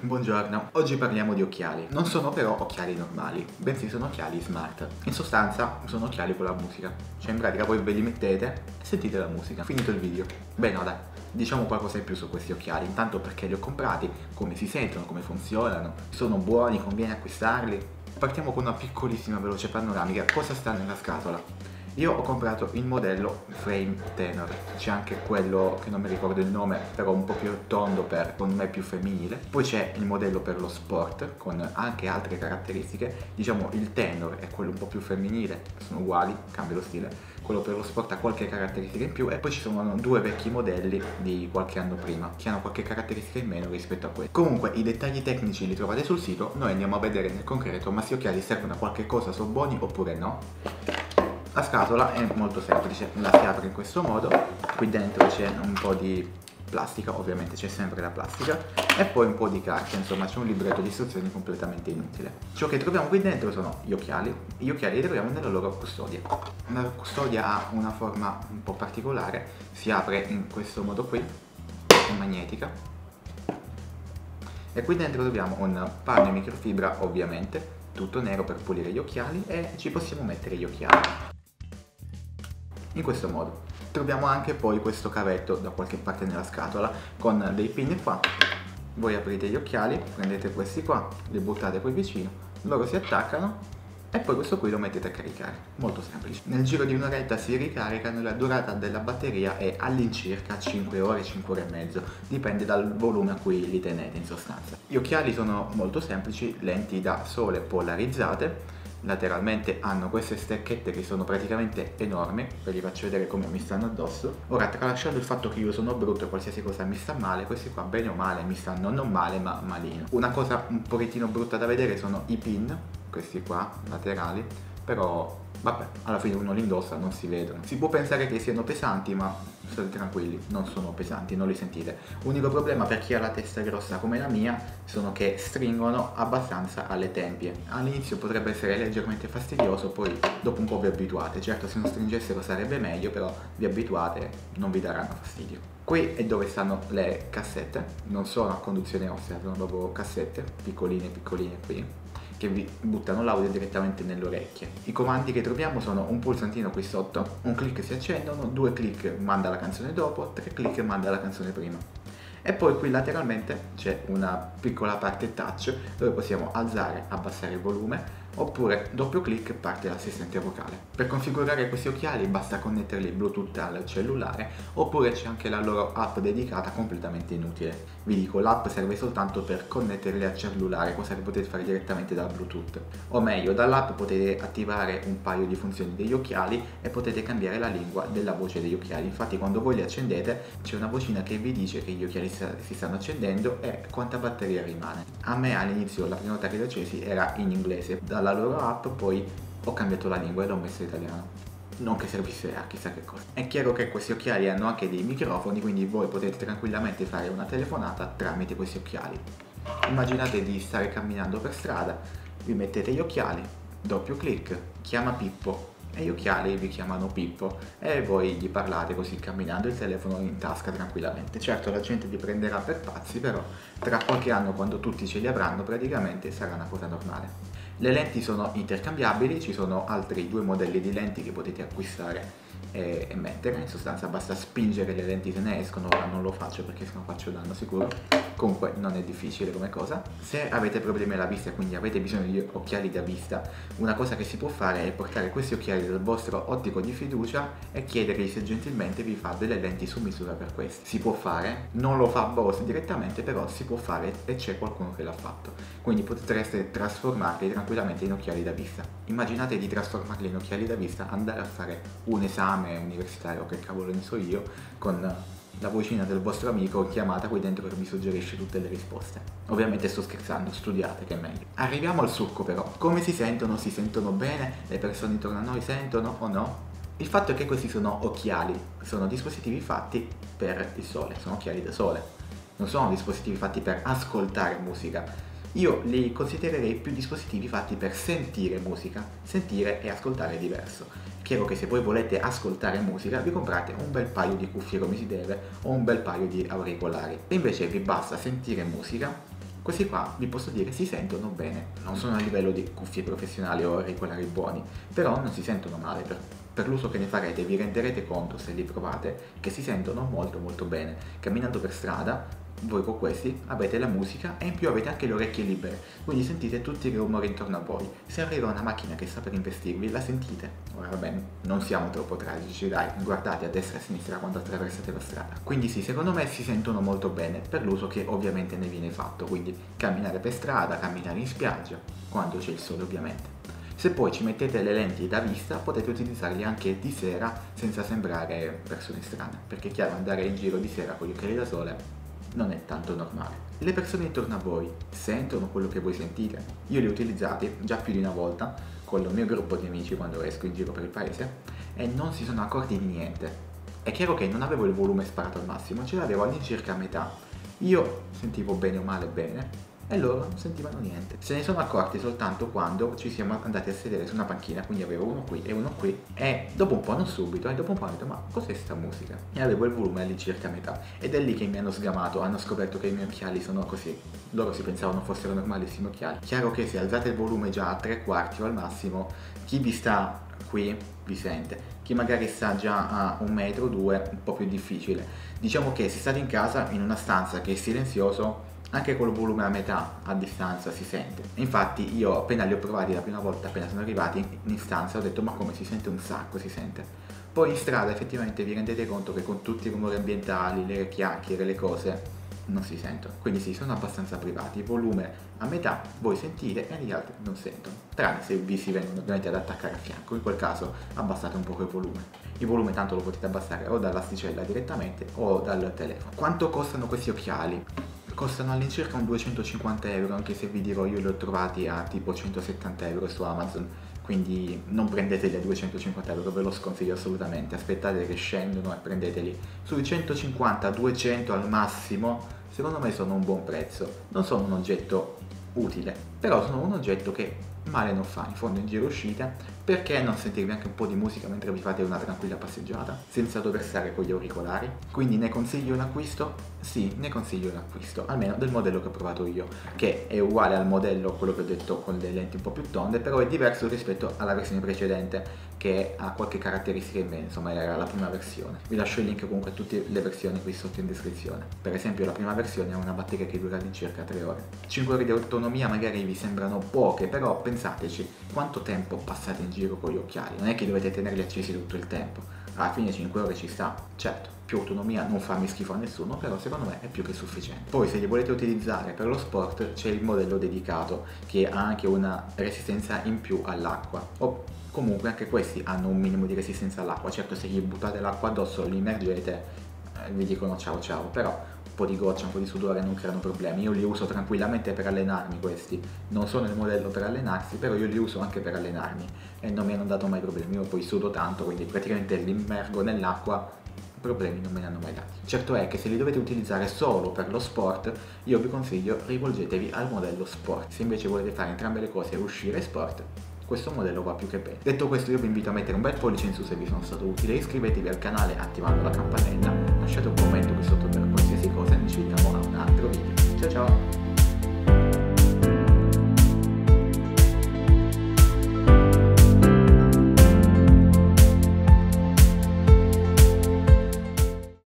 Buongiorno, oggi parliamo di occhiali. Non sono però occhiali normali, bensì sono occhiali smart. In sostanza sono occhiali con la musica. Cioè in pratica voi ve li mettete e sentite la musica. Finito il video. Beh no dai, diciamo qualcosa in più su questi occhiali. Intanto perché li ho comprati, come si sentono, come funzionano, sono buoni, conviene acquistarli. Partiamo con una piccolissima veloce panoramica. Cosa sta nella scatola? Io ho comprato il modello Frame Tenor, c'è anche quello che non mi ricordo il nome, però un po' più tondo per, secondo me più femminile. Poi c'è il modello per lo sport con anche altre caratteristiche. Diciamo il Tenor è quello un po' più femminile, sono uguali, cambia lo stile. Quello per lo sport ha qualche caratteristica in più e poi ci sono due vecchi modelli di qualche anno prima che hanno qualche caratteristica in meno rispetto a questo. Comunque i dettagli tecnici li trovate sul sito, noi andiamo a vedere nel concreto ma se occhiali servono a qualche cosa, sono buoni oppure no. La scatola è molto semplice, la si apre in questo modo, qui dentro c'è un po' di plastica, ovviamente c'è sempre la plastica, e poi un po' di carta, insomma c'è un libretto di istruzioni completamente inutile. Ciò che troviamo qui dentro sono gli occhiali, gli occhiali li troviamo nella loro custodia. La custodia ha una forma un po' particolare, si apre in questo modo qui, è magnetica, e qui dentro troviamo un panno in microfibra ovviamente, tutto nero per pulire gli occhiali e ci possiamo mettere gli occhiali in questo modo. Troviamo anche poi questo cavetto da qualche parte nella scatola con dei pin qua. Voi aprite gli occhiali, prendete questi qua, li buttate qui vicino, loro si attaccano e poi questo qui lo mettete a caricare, molto semplice. Nel giro di un'oretta si ricaricano e la durata della batteria è all'incirca 5 ore, 5 ore e mezzo, dipende dal volume a cui li tenete in sostanza. Gli occhiali sono molto semplici, lenti da sole polarizzate, lateralmente hanno queste stecchette che sono praticamente enormi ve li faccio vedere come mi stanno addosso. Ora tralasciando il fatto che io sono brutto e qualsiasi cosa mi sta male questi qua bene o male mi stanno non male ma malino. Una cosa un pochettino brutta da vedere sono i pin questi qua laterali però vabbè alla fine uno li indossa non si vedono. Si può pensare che siano pesanti ma state tranquilli non sono pesanti non li sentite. Unico problema per chi ha la testa grossa come la mia sono che stringono abbastanza alle tempie. All'inizio potrebbe essere leggermente fastidioso poi dopo un po' vi abituate. Certo se non stringessero sarebbe meglio però vi abituate non vi daranno fastidio. Qui è dove stanno le cassette. Non sono a conduzione ossea sono proprio cassette piccoline piccoline qui che vi buttano l'audio direttamente nelle orecchie. I comandi che troviamo sono un pulsantino qui sotto, un clic si accendono, due clic manda la canzone dopo, tre clic manda la canzone prima. E poi qui lateralmente c'è una piccola parte touch dove possiamo alzare, abbassare il volume oppure doppio clic parte l'assistente vocale. Per configurare questi occhiali basta connetterli Bluetooth al cellulare oppure c'è anche la loro app dedicata completamente inutile. Vi dico, l'app serve soltanto per connetterli al cellulare, cosa che potete fare direttamente da Bluetooth. O meglio, dall'app potete attivare un paio di funzioni degli occhiali e potete cambiare la lingua della voce degli occhiali. Infatti quando voi li accendete c'è una vocina che vi dice che gli occhiali si stanno accendendo e quanta batteria rimane. A me all'inizio la prima volta che li accesi era in inglese, dalla dalla loro app poi ho cambiato la lingua e l'ho messo in italiano non che servisse a chissà che cosa. È chiaro che questi occhiali hanno anche dei microfoni, quindi voi potete tranquillamente fare una telefonata tramite questi occhiali. Immaginate di stare camminando per strada, vi mettete gli occhiali, doppio clic, chiama Pippo e gli occhiali vi chiamano Pippo e voi gli parlate così camminando il telefono in tasca tranquillamente. Certo la gente vi prenderà per pazzi, però tra qualche anno quando tutti ce li avranno praticamente sarà una cosa normale. Le lenti sono intercambiabili, ci sono altri due modelli di lenti che potete acquistare e, e mettere, in sostanza basta spingere le lenti se ne escono, ora non lo faccio perché se no faccio danno sicuro, comunque non è difficile come cosa. Se avete problemi alla vista, quindi avete bisogno di occhiali da vista, una cosa che si può fare è portare questi occhiali dal vostro ottico di fiducia e chiedergli se gentilmente vi fa delle lenti su misura per questi. Si può fare, non lo fa Bose direttamente, però si può fare e c'è qualcuno che l'ha fatto. Quindi potreste trasformarli tranquillamente in occhiali da vista. Immaginate di trasformarli in occhiali da vista, andare a fare un esame universitario, che cavolo ne so io, con la vocina del vostro amico chiamata qui dentro che vi suggerisce tutte le risposte. Ovviamente sto scherzando, studiate che è meglio. Arriviamo al succo però. Come si sentono? Si sentono bene? Le persone intorno a noi sentono o no? Il fatto è che questi sono occhiali, sono dispositivi fatti per il sole, sono occhiali da sole. Non sono dispositivi fatti per ascoltare musica, io li considererei più dispositivi fatti per sentire musica. Sentire e ascoltare è diverso. Chiaro che se voi volete ascoltare musica vi comprate un bel paio di cuffie come si deve o un bel paio di auricolari. Se invece vi basta sentire musica, Questi qua vi posso dire si sentono bene, non sono a livello di cuffie professionali o auricolari buoni, però non si sentono male per, per l'uso che ne farete vi renderete conto se li provate che si sentono molto molto bene. Camminando per strada voi con questi avete la musica e in più avete anche le orecchie libere, quindi sentite tutti i rumori intorno a voi. Se arriva una macchina che sta per investirvi, la sentite. Ora vabbè, non siamo troppo tragici, dai, guardate a destra e a sinistra quando attraversate la strada. Quindi sì, secondo me si sentono molto bene per l'uso che ovviamente ne viene fatto, quindi camminare per strada, camminare in spiaggia, quando c'è il sole ovviamente. Se poi ci mettete le lenti da vista potete utilizzarli anche di sera senza sembrare persone strane, perché è chiaro andare in giro di sera con gli occhiali da sole non è tanto normale. Le persone intorno a voi sentono quello che voi sentite. Io li ho utilizzati già più di una volta con il mio gruppo di amici quando esco in giro per il paese e non si sono accorti di niente. È chiaro che non avevo il volume sparato al massimo, ce l'avevo all'incirca a metà. Io sentivo bene o male bene, e loro non sentivano niente. Se ne sono accorti soltanto quando ci siamo andati a sedere su una panchina, quindi avevo uno qui e uno qui, e dopo un po', non subito, e dopo un po' ho detto ma cos'è sta musica? E avevo il volume all'incirca metà. Ed è lì che mi hanno sgamato, hanno scoperto che i miei occhiali sono così. Loro si pensavano fossero normalissimi occhiali. Chiaro che se alzate il volume già a tre quarti o al massimo, chi vi sta qui vi sente. Chi magari sta già a un metro o due, un po' più difficile. Diciamo che se state in casa, in una stanza che è silenzioso, anche col volume a metà a distanza si sente. Infatti io appena li ho provati la prima volta, appena sono arrivati in stanza, ho detto ma come si sente un sacco, si sente. Poi in strada effettivamente vi rendete conto che con tutti i rumori ambientali, le chiacchiere, le cose, non si sentono. Quindi sì, sono abbastanza privati. Volume a metà, voi sentite e gli altri non sentono. Tranne se vi si vengono ovviamente ad attaccare a fianco, in quel caso abbassate un po' il volume. Il volume tanto lo potete abbassare o dall'asticella direttamente o dal telefono. Quanto costano questi occhiali? costano all'incirca un 250 euro anche se vi dirò io li ho trovati a tipo 170 euro su Amazon quindi non prendeteli a 250 euro ve lo sconsiglio assolutamente aspettate che scendono e prendeteli sui 150-200 al massimo secondo me sono un buon prezzo. Non sono un oggetto utile però sono un oggetto che male non fa in fondo in giro uscite perché non sentirvi anche un po' di musica mentre vi fate una tranquilla passeggiata senza dover stare con gli auricolari quindi ne consiglio l'acquisto sì, ne consiglio l'acquisto, almeno del modello che ho provato io, che è uguale al modello, quello che ho detto con le lenti un po' più tonde, però è diverso rispetto alla versione precedente che ha qualche caratteristica in meno, insomma era la prima versione. Vi lascio il link comunque a tutte le versioni qui sotto in descrizione. Per esempio la prima versione ha una batteria che dura di circa 3 ore. 5 ore di autonomia magari vi sembrano poche, però pensateci quanto tempo passate in giro con gli occhiali, non è che dovete tenerli accesi tutto il tempo alla fine 5 ore ci sta, certo, più autonomia non farmi schifo a nessuno, però secondo me è più che sufficiente. Poi se li volete utilizzare per lo sport c'è il modello dedicato che ha anche una resistenza in più all'acqua. O comunque anche questi hanno un minimo di resistenza all'acqua, certo se gli buttate l'acqua addosso li immergete vi dicono ciao ciao, però un po' di goccia, un po' di sudore non creano problemi. Io li uso tranquillamente per allenarmi questi. Non sono il modello per allenarsi, però io li uso anche per allenarmi e non mi hanno dato mai problemi. Io poi sudo tanto, quindi praticamente li immergo nell'acqua problemi non me ne hanno mai dati. Certo è che se li dovete utilizzare solo per lo sport, io vi consiglio rivolgetevi al modello sport. Se invece volete fare entrambe le cose, uscire sport, questo modello va più che bene. Detto questo io vi invito a mettere un bel pollice in su se vi sono stato utile, iscrivetevi al canale attivando la campanella, lasciate un commento qui sotto per qualsiasi cosa e ci vediamo a un altro video. Ciao ciao!